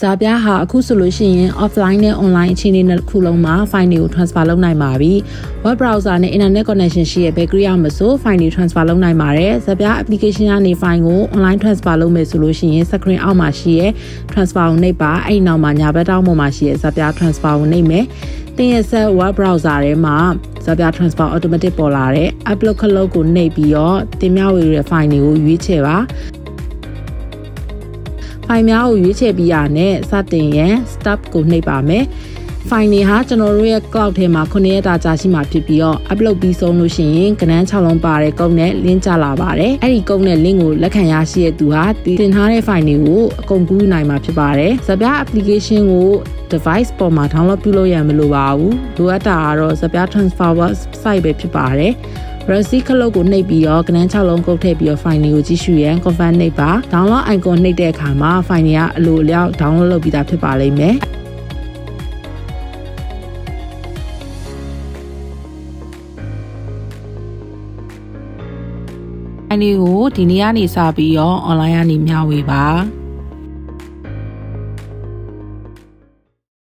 ဇာပြားဟာအခုဆိုလို့ရှိရင် offline နဲ့ online အခြေအနေနှစ်ခုလုံးမှာ file တွေကို transfer လုပ်နိုင်ပါပြီ။ web browser နဲ့ internet connection ရှိရဲ့ဘယ်ကရိယာမဆို file တွေ transfer လုပ်နိုင်ပါတယ်။ဇာပြား application ကနေ file ကို online transfer လုပ်မယ်ဆိုလို့ရှိရင် screen အောက်မှာရှိရဲ့ transfer ကိုနှိပ်ပါအဲ့ဒီနောက်မှာညာဘက်တောင်းပေါ်မှာရှိရဲ့ဇာပြား transfer ကိုနှိပ်မယ်။တင်ရဲ့ set web browser ထဲမှာဇာပြား transfer automatic ပေါ်လာတဲ့ upload ခလုတ်ကိုနှိပ်ပြီးတော့တင်မြဝေတဲ့ file တွေကိုရွေးချယ်ပါ။ ဖိုင်များကိုရွေးချယ်ပြီးရနဲ့စတင်ရန် stop ကိုနှိပ်ပါမယ်။ဖိုင်တွေဟာကျွန်တော်တို့ရဲ့ cloud ထဲမှာ9ရက်တာကြာရှိမှဖြစ်ပြီးတော့ upload ပြီးဆုံးလို့ရှိရင်ကဏ္ဍ6လုံးပါတဲ့ကုန်းနဲ့ link ကြလာပါတယ်။အဲ့ဒီကုန်းနဲ့ link ကိုလက်ခံရရှိတဲ့သူဟာတင်ထားတဲ့ file တွေကိုအကုန်ကူးနိုင်မှာဖြစ်ပါတယ်။ဇပြား application ကို device ပေါ်မှာ download ပြုလုပ်ရမလိုပါဘူး။လိုအပ်တာကတော့ဇပြား transfer website ပဲဖြစ်ပါတယ်။ Resi ခလုတ်ကိုနှိပ်ပြီးတော့ကနန်း6လုံးကုတ်ထည့်ပြီးတော့ file တွေကိုကြည့်ရှုရန် confirm နှိပ်ပါ download icon နှိပ်တဲ့အခါမှာ file တွေကအလိုအလျောက် download လုပ်ပြီးသားဖြစ်ပါလိမ့်မယ်အိုင်လေးကိုဒီနေ့ကနေစပြီးတော့ online ကနေမျှဝေပါ